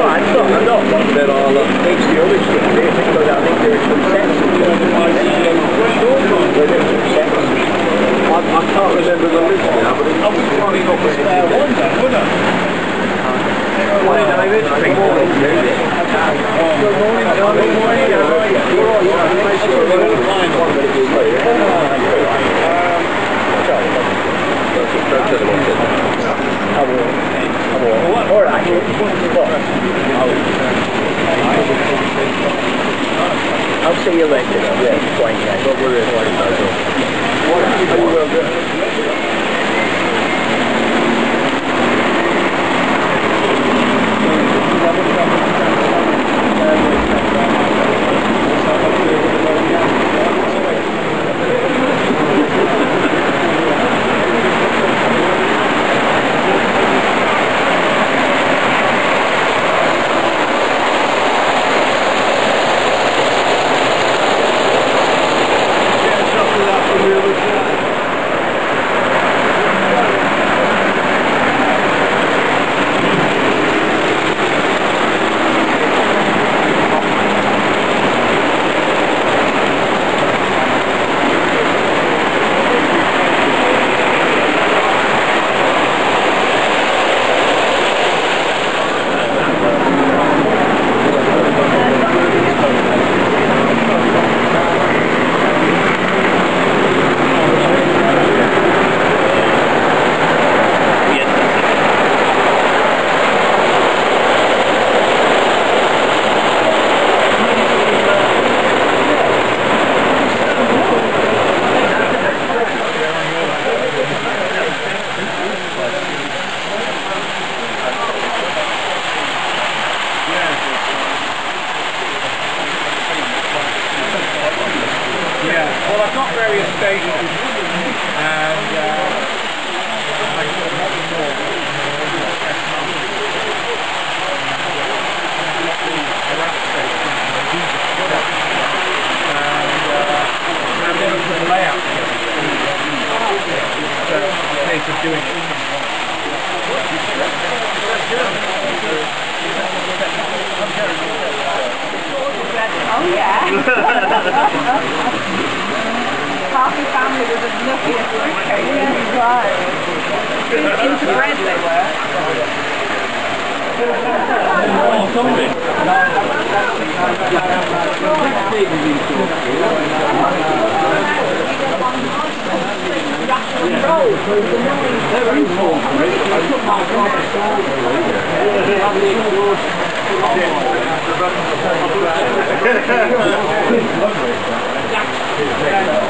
right, it's not, I'm not I'll uh, needs the other there because I think there are some sets. There are some sets. I, I can't remember the list now, but it's probably not the spare one I? Morning, David. Good morning. Good morning. Good morning. How are you? All. Right. I'll see you later. Yeah, quite Yeah, well I've got various stations and uh, I got one more. And uh, and then the layout. So it's a case of doing it. Oh yeah. Half the family was as lucky as fruitcake.